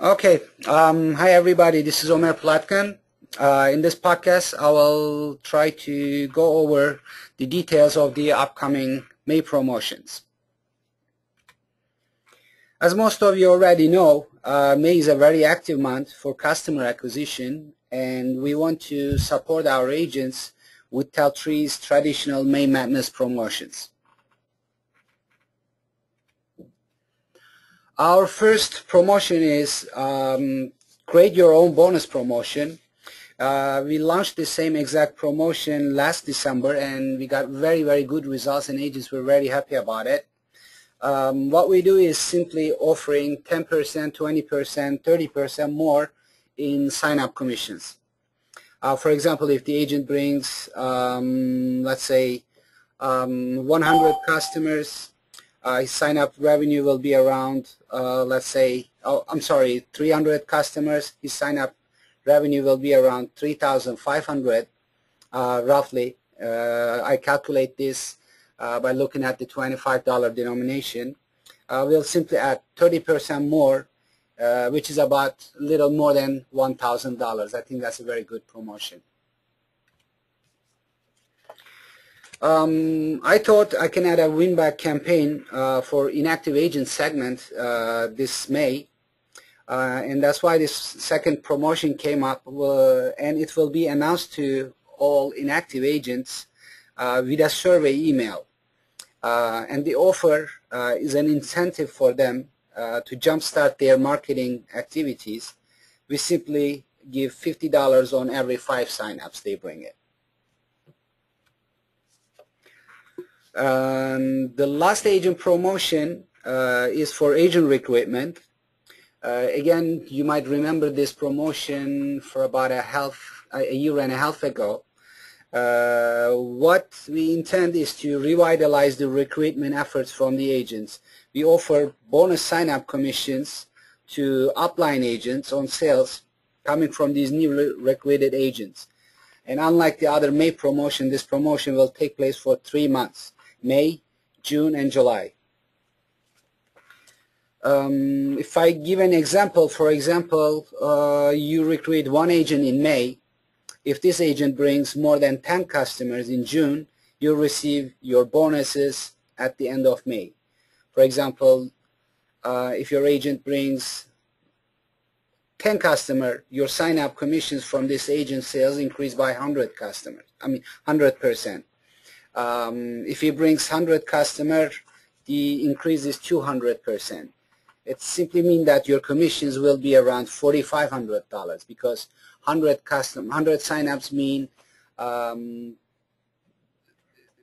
Okay. Um, hi, everybody. This is Omer Platkan. Uh, in this podcast, I will try to go over the details of the upcoming May promotions. As most of you already know, uh, May is a very active month for customer acquisition, and we want to support our agents with Tel3's traditional May Madness promotions. Our first promotion is um, create your own bonus promotion. Uh, we launched the same exact promotion last December and we got very, very good results and agents were very happy about it. Um, what we do is simply offering 10%, 20%, 30% more in sign-up commissions. Uh, for example, if the agent brings, um, let's say, um, 100 customers, uh, his sign-up revenue will be around, uh, let's say, oh, I'm sorry, 300 customers. His sign-up revenue will be around 3,500, uh, roughly. Uh, I calculate this uh, by looking at the $25 denomination. Uh, we'll simply add 30% more, which is about a little more than $1,000. I think that's a very good promotion. Um, I thought I can add a win-back campaign uh, for inactive agent segment uh, this May. Uh, and that's why this second promotion came up uh, and it will be announced to all inactive agents uh, with a survey email. Uh, and the offer is an incentive for them to jumpstart their marketing activities. We simply give $50 on every five signups they bring in. Um, the last agent promotion uh, is for agent recruitment. Uh, again, you might remember this promotion for about a half a year and a half ago. Uh, what we intend is to revitalize the recruitment efforts from the agents. We offer bonus sign-up commissions to upline agents on sales coming from these new recruited agents. And unlike the other May promotion, this promotion will take place for three months. May, June, and July. Um, if I give an example, for example, uh, you recruit one agent in May. If this agent brings more than 10 customers in June, you'll receive your bonuses at the end of May. For example, uh, if your agent brings 10 customers, your sign-up commissions from this agent sales increase by 100 customers. I mean, 100 percent. Um, if he brings 100 customers, the increase is 200%. It simply means that your commissions will be around $4,500 because 100 custom, 100 signups mean um,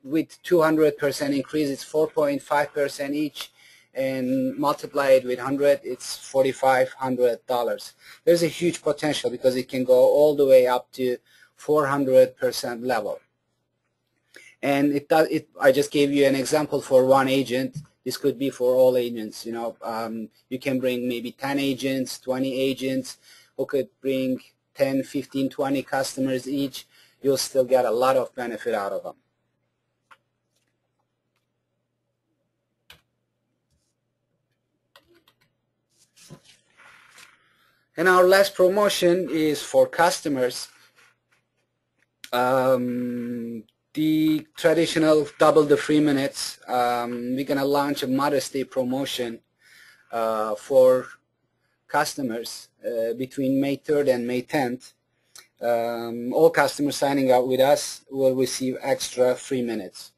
with 200% increase, it's 4.5% each and multiply it with 100, it's $4,500. There's a huge potential because it can go all the way up to 400% level. And it does. It. I just gave you an example for one agent. This could be for all agents. You know, um, you can bring maybe 10 agents, 20 agents, who could bring 10, 15, 20 customers each. You'll still get a lot of benefit out of them. And our last promotion is for customers. Um, the traditional double the free minutes. Um, we're going to launch a Mother's Day promotion uh, for customers uh, between May 3rd and May 10th. Um, all customers signing up with us will receive extra free minutes.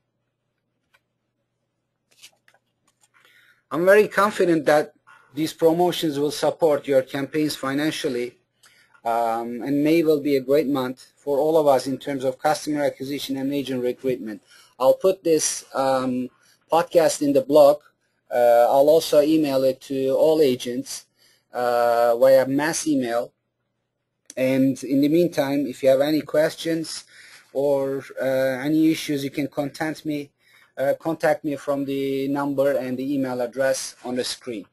I'm very confident that these promotions will support your campaigns financially um, and May will be a great month for all of us in terms of customer acquisition and agent recruitment. I'll put this um, podcast in the blog. Uh, I'll also email it to all agents uh, via mass email. And in the meantime, if you have any questions or uh, any issues, you can contact me, uh, contact me from the number and the email address on the screen.